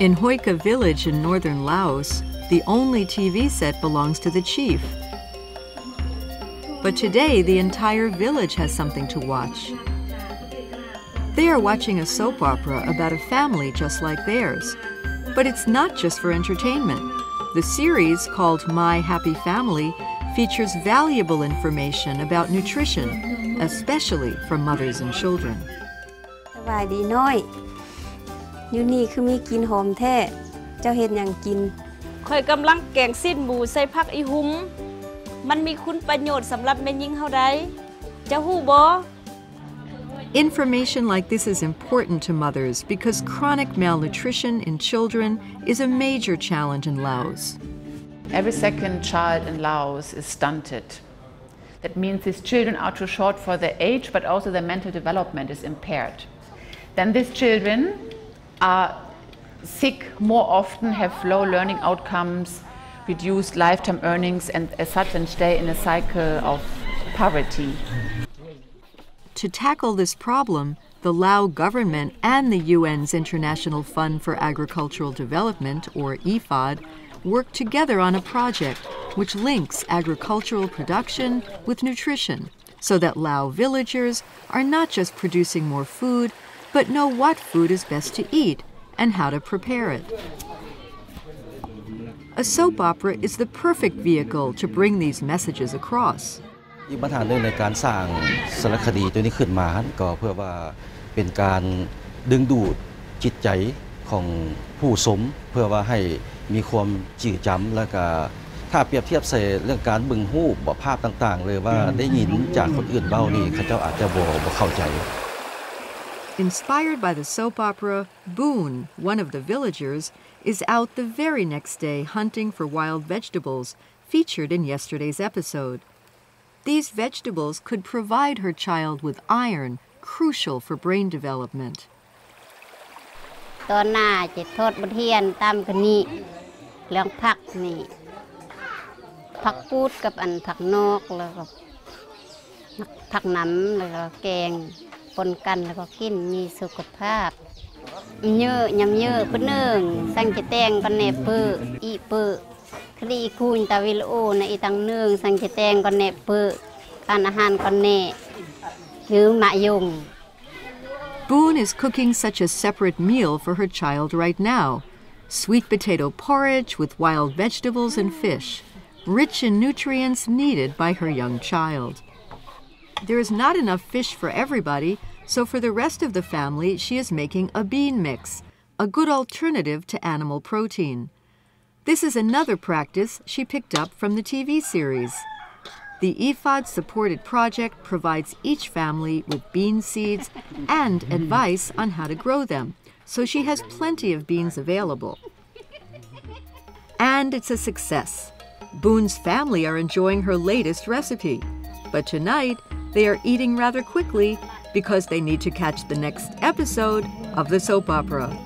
In Hoika village in northern Laos, the only TV set belongs to the chief. But today, the entire village has something to watch. They are watching a soap opera about a family just like theirs. But it's not just for entertainment. The series, called My Happy Family, features valuable information about nutrition, especially for mothers and children. สบายดีน้อย อยู่นี่คือมีกินหอมแท้ เจ้าเฮ็ดหยังกิน ข่อยกำลังแกงสิ้นหมูใส่ผักอีหุ้ม มันมีคุณประโยชน์สำหรับแม่ยิงเฮาได้เจะฮู้บ่ Information like this is important to mothers because chronic malnutrition in children is a major challenge in Laos. Every second child in Laos is stunted. That means these children are too short for their age, but also their mental development is impaired. Then these children are sick more often, have low learning outcomes, reduced lifetime earnings, and as such, then stay in a cycle of poverty. To tackle this problem, the Lao government and the UN's International Fund for Agricultural Development, or IFAD, work together on a project which links agricultural production with nutrition so that Lao villagers are not just producing more food, but know what food is best to eat and how to prepare it. A soap opera is the perfect vehicle to bring these messages across. อีกปัญหาหนึ่งในการสร้างสารคดีตัวนี้ขึ้นมาก็เพื่อว่าเป็นการดึงดูดจิตใจของผู้สม เพื่อว่าให้มีความจืดจำแล้วก็ถ้าเปรียบเทียบใส่เรื่องการบึงหูบภาพต่าง ๆ เลยว่าได้ยินจากคนอื่นเบ้านี่เขาเจ้าอาจจะบ่บ่เข้าใจ Inspired by the soap opera, Boone, one of the villagers, is out the very next day hunting for wild vegetables featured in yesterday's episode. These vegetables could provide her child with iron, crucial for brain development. ตอนหน้าจะโทษบทเทียนตามกันนี้เรื่องผักนี่ผักปูดกับอันผักนอกแล้วก็ผักน้ำแล้วก็แกง ปนกันแล้วก็กินมีสุขภาพเยอะยำเยอะปนหนึ่งสั่งจะแตงกันแหนปื้ออีปื้อคดีคูณตาวิลโอในอีตังหนึ่งสั่งจะแตงกันแหนปื้อการอาหารกันแหนหรือมะยง Boone is cooking such a separate meal for her child right now sweet potato porridge with wild vegetables and fish, rich in nutrients needed by her young child. There is not enough fish for everybody, so for the rest of the family, she is making a bean mix, a good alternative to animal protein. This is another practice she picked up from the TV series. The IFAD supported project provides each family with bean seeds and mm. advice on how to grow them, so she has plenty of beans available. And it's a success. Boone's family are enjoying her latest recipe. But tonight, they are eating rather quickly because they need to catch the next episode of the soap opera.